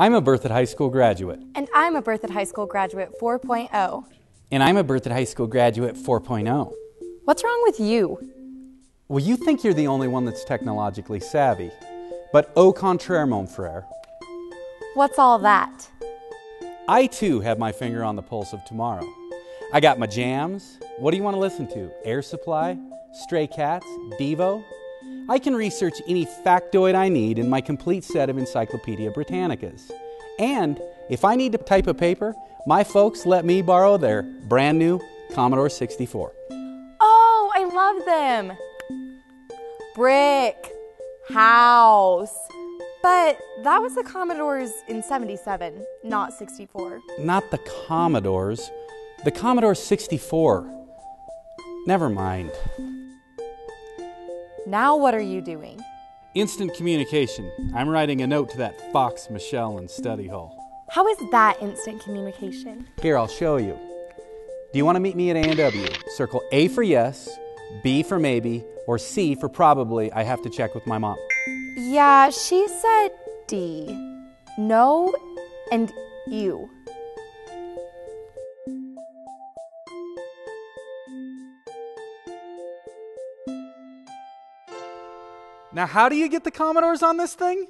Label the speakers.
Speaker 1: I'm a Berthoud High School graduate.
Speaker 2: And I'm a Berthoud High School graduate 4.0.
Speaker 1: And I'm a Berthoud High School graduate 4.0.
Speaker 2: What's wrong with you?
Speaker 1: Well, you think you're the only one that's technologically savvy. But au contraire, mon frere.
Speaker 2: What's all that?
Speaker 1: I too have my finger on the pulse of tomorrow. I got my jams. What do you want to listen to? Air Supply? Stray Cats? Devo? I can research any factoid I need in my complete set of Encyclopedia Britannicas. And if I need to type a paper, my folks let me borrow their brand new Commodore 64.
Speaker 2: Oh, I love them. Brick, house. But that was the Commodore's in 77, not 64.
Speaker 1: Not the Commodores, the Commodore 64. Never mind.
Speaker 2: Now what are you doing?
Speaker 1: Instant communication. I'm writing a note to that Fox Michelle in study hall.
Speaker 2: How is that instant communication?
Speaker 1: Here, I'll show you. Do you want to meet me at A&W? Circle A for yes, B for maybe, or C for probably. I have to check with my mom.
Speaker 2: Yeah, she said D. No and you.
Speaker 1: Now, how do you get the Commodores on this thing?